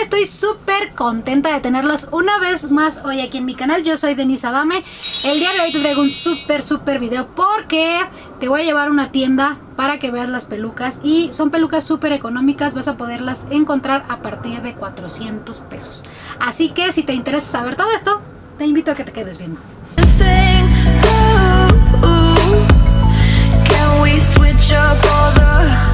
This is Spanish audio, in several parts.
Estoy súper contenta de tenerlos una vez más hoy aquí en mi canal. Yo soy Denise Adame. El día de hoy te traigo un súper, súper video porque te voy a llevar a una tienda para que veas las pelucas. Y son pelucas súper económicas. Vas a poderlas encontrar a partir de 400 pesos. Así que si te interesa saber todo esto, te invito a que te quedes viendo. Can we switch up all the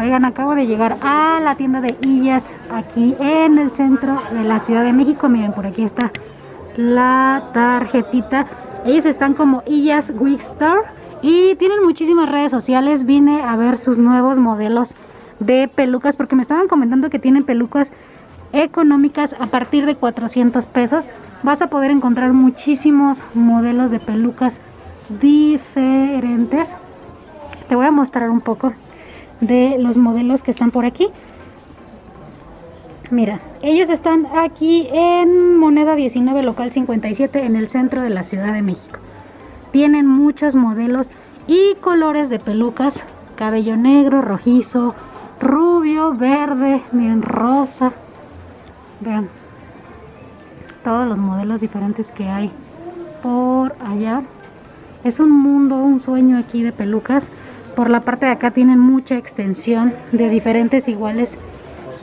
Oigan, acabo de llegar a la tienda de Illas aquí en el centro de la Ciudad de México. Miren, por aquí está la tarjetita. Ellos están como Illas Week Store y tienen muchísimas redes sociales. Vine a ver sus nuevos modelos de pelucas porque me estaban comentando que tienen pelucas económicas a partir de 400 pesos. Vas a poder encontrar muchísimos modelos de pelucas diferentes. Te voy a mostrar un poco de los modelos que están por aquí. Mira, ellos están aquí en moneda 19 local 57 en el centro de la Ciudad de México. Tienen muchos modelos y colores de pelucas, cabello negro, rojizo, rubio, verde, miren, rosa. Vean todos los modelos diferentes que hay por allá. Es un mundo, un sueño aquí de pelucas. Por la parte de acá tienen mucha extensión de diferentes iguales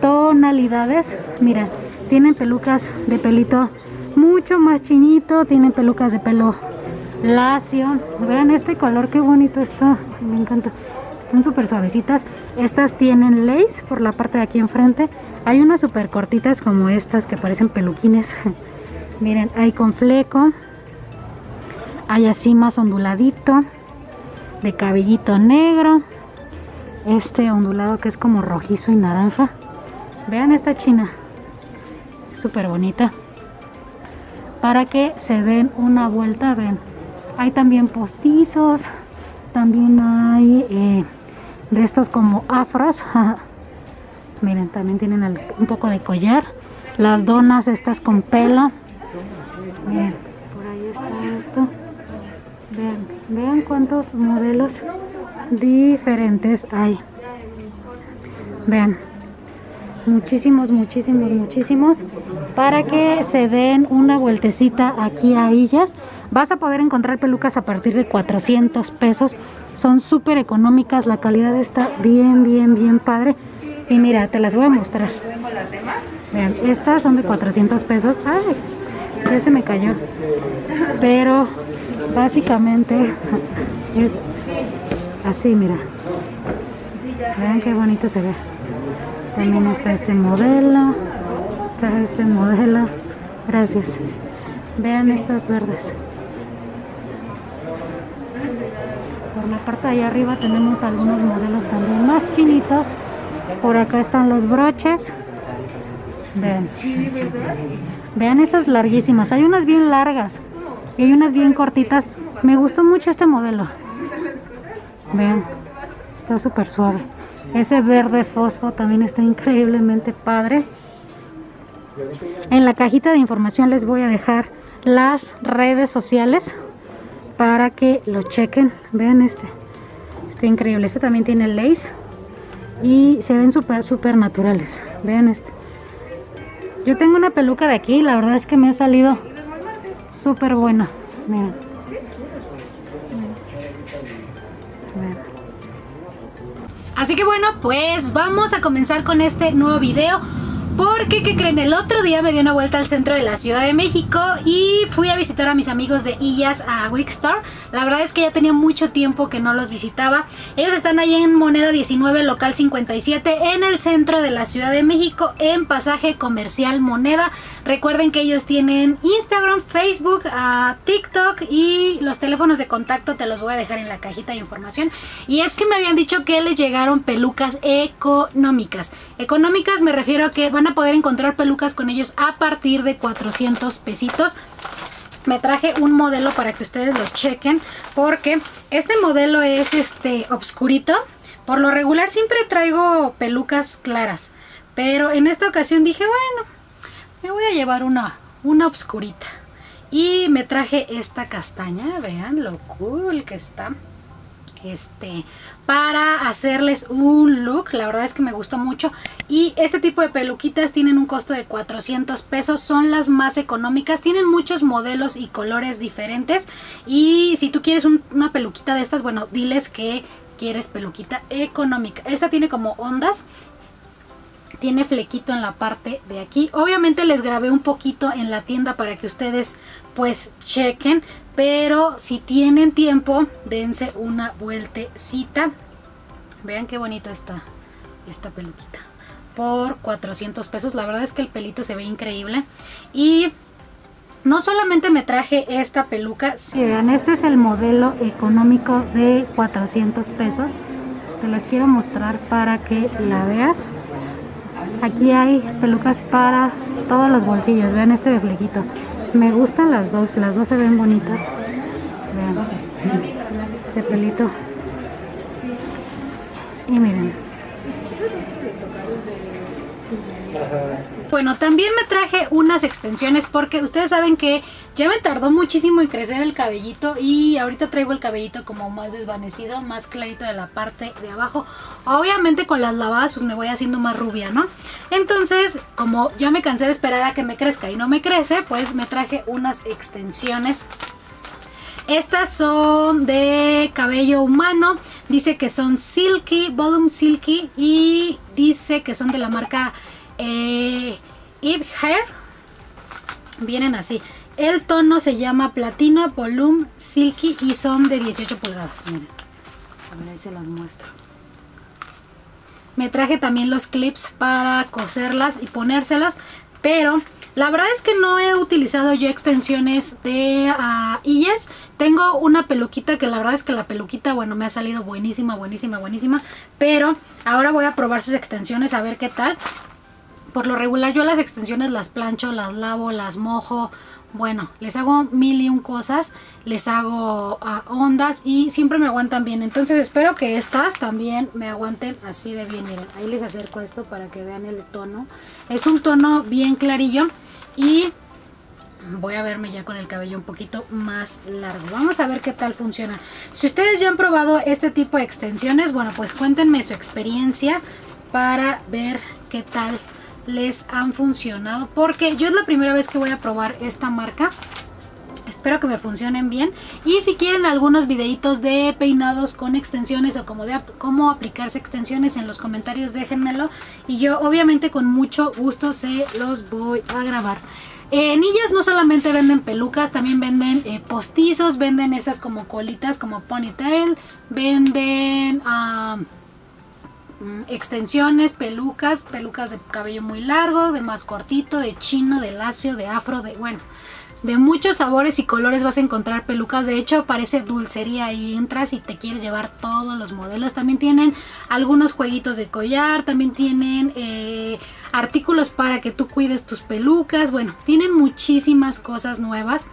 tonalidades. Mira, tienen pelucas de pelito mucho más chinito, tienen pelucas de pelo lacio. Vean este color, qué bonito está, me encanta. Están súper suavecitas. Estas tienen lace por la parte de aquí enfrente. Hay unas súper cortitas como estas que parecen peluquines. Miren, hay con fleco. Hay así más onduladito. De cabellito negro. Este ondulado que es como rojizo y naranja. Vean esta china. Súper bonita. Para que se den una vuelta, ven. Hay también postizos. También hay eh, de estos como afros. Miren, también tienen un poco de collar. Las donas estas con pelo por ahí está esto. Vean, cuántos modelos diferentes hay. Vean, muchísimos, muchísimos, muchísimos. Para que se den una vueltecita aquí a ellas. Vas a poder encontrar pelucas a partir de 400 pesos. Son súper económicas. La calidad está bien, bien, bien padre. Y mira, te las voy a mostrar. Vean, estas son de 400 pesos. Ay, ya se me cayó. Pero básicamente es así, mira. Vean qué bonito se ve. También está este modelo. Está este modelo. Gracias. Vean estas verdes. Por la parte de allá arriba tenemos algunos modelos también más chinitos. Por acá están los broches. Vean. Vean estas larguísimas. Hay unas bien largas y hay unas bien cortitas. Me gustó mucho este modelo. Vean. Está súper suave. Ese verde fosfo también está increíblemente padre. En la cajita de información les voy a dejar las redes sociales para que lo chequen. Vean este. Está increíble. Este también tiene lace y se ven súper, súper naturales. Vean este. Yo tengo una peluca de aquí, la verdad es que me ha salido súper buena. Miren. Vean. Así que bueno, pues vamos a comenzar con este nuevo video. Porque, ¿qué creen? El otro día me di una vuelta al centro de la Ciudad de México y fui a visitar a mis amigos de Illas a Week Store. La verdad es que ya tenía mucho tiempo que no los visitaba. Ellos están ahí en Moneda 19, local 57, en el centro de la Ciudad de México, en Pasaje Comercial Moneda. Recuerden que ellos tienen Instagram, Facebook, ah, TikTok y los teléfonos de contacto te los voy a dejar en la cajita de información. Y es que me habían dicho que les llegaron pelucas económicas. Económicas me refiero a que van a poder encontrar pelucas con ellos a partir de 400 pesitos. Me traje un modelo para que ustedes lo chequen porque este modelo es este obscurito. Por lo regular siempre traigo pelucas claras, pero en esta ocasión dije, bueno, me voy a llevar una, una obscurita. Y me traje esta castaña, vean lo cool que está. Este, para hacerles un look. La verdad es que me gustó mucho. Y este tipo de peluquitas tienen un costo de 400 pesos. Son las más económicas. Tienen muchos modelos y colores diferentes. Y si tú quieres una peluquita de estas, bueno, diles que quieres peluquita económica. Esta tiene como ondas tiene flequito en la parte de aquí. Obviamente les grabé un poquito en la tienda para que ustedes pues chequen. Pero si tienen tiempo, dense una vueltecita. Vean qué bonito está esta peluquita. Por 400 pesos. La verdad es que el pelito se ve increíble. Y no solamente me traje esta peluca. Vean, este es el modelo económico de 400 pesos. Te las quiero mostrar para que la veas. Aquí hay pelucas para todos los bolsillos. Vean este de flequito. Me gustan las dos. Las dos se ven bonitas. Vean. Este pelito. Y miren. Bueno, también me traje unas extensiones porque ustedes saben que ya me tardó muchísimo en crecer el cabellito y ahorita traigo el cabellito como más desvanecido, más clarito de la parte de abajo. Obviamente con las lavadas pues me voy haciendo más rubia, ¿no? Entonces, como ya me cansé de esperar a que me crezca y no me crece, pues me traje unas extensiones estas son de cabello humano. Dice que son silky, volume silky. Y dice que son de la marca eh, Eve Hair. Vienen así. El tono se llama Platino Volume Silky y son de 18 pulgadas. Miren. A ver, ahí se las muestro. Me traje también los clips para coserlas y ponérselos. Pero la verdad es que no he utilizado yo extensiones de uh, Tengo una peluquita que la verdad es que la peluquita, bueno, me ha salido buenísima, buenísima, buenísima. Pero ahora voy a probar sus extensiones a ver qué tal. Por lo regular yo las extensiones las plancho, las lavo, las mojo. Bueno, les hago mil y un cosas, les hago ah, ondas y siempre me aguantan bien. Entonces espero que estas también me aguanten así de bien. Miren, ahí les acerco esto para que vean el tono. Es un tono bien clarillo y voy a verme ya con el cabello un poquito más largo. Vamos a ver qué tal funciona. Si ustedes ya han probado este tipo de extensiones, bueno, pues cuéntenme su experiencia para ver qué tal les han funcionado porque yo es la primera vez que voy a probar esta marca espero que me funcionen bien. Y si quieren algunos videitos de peinados con extensiones o como de cómo aplicarse extensiones en los comentarios déjenmelo. Y yo obviamente con mucho gusto se los voy a grabar. Ellas no solamente venden pelucas, también venden eh, postizos, venden esas como colitas como ponytail, venden... Mm, extensiones, pelucas, pelucas de cabello muy largo, de más cortito, de chino, de lacio, de afro, de bueno, de muchos sabores y colores vas a encontrar pelucas. De hecho, parece dulcería y entras y te quieres llevar todos los modelos. También tienen algunos jueguitos de collar, también tienen eh, artículos para que tú cuides tus pelucas. Bueno, tienen muchísimas cosas nuevas.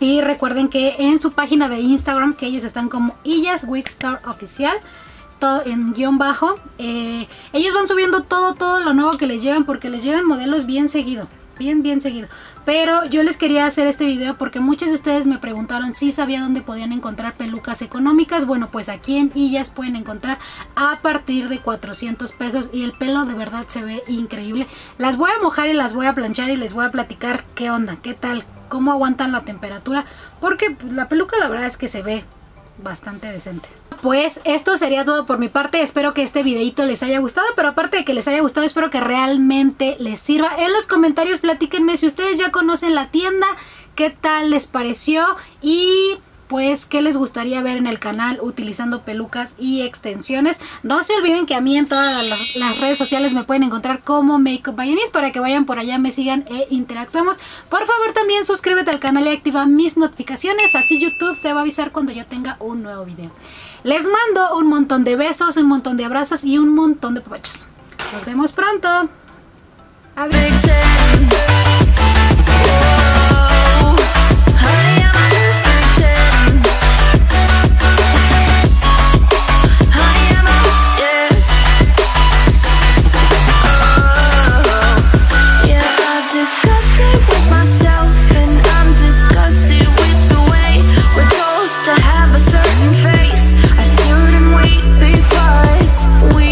Y recuerden que en su página de Instagram, que ellos están como Illas Wigstar Oficial, en guion bajo. Eh, ellos van subiendo todo, todo lo nuevo que les llevan porque les llevan modelos bien seguido. Bien, bien seguido. Pero yo les quería hacer este video porque muchos de ustedes me preguntaron si sabía dónde podían encontrar pelucas económicas. Bueno, pues aquí en Illas pueden encontrar a partir de 400 pesos y el pelo de verdad se ve increíble. Las voy a mojar y las voy a planchar y les voy a platicar qué onda, qué tal, cómo aguantan la temperatura. Porque la peluca la verdad es que se ve bastante decente. Pues esto sería todo por mi parte, espero que este videito les haya gustado, pero aparte de que les haya gustado, espero que realmente les sirva. En los comentarios platíquenme si ustedes ya conocen la tienda, qué tal les pareció y pues qué les gustaría ver en el canal utilizando pelucas y extensiones. No se olviden que a mí en todas las redes sociales me pueden encontrar como Makeup by para que vayan por allá, me sigan e interactuemos. Por favor también suscríbete al canal y activa mis notificaciones, así YouTube te va a avisar cuando yo tenga un nuevo video. Les mando un montón de besos, un montón de abrazos y un montón de provechos. Nos vemos pronto. Adiós.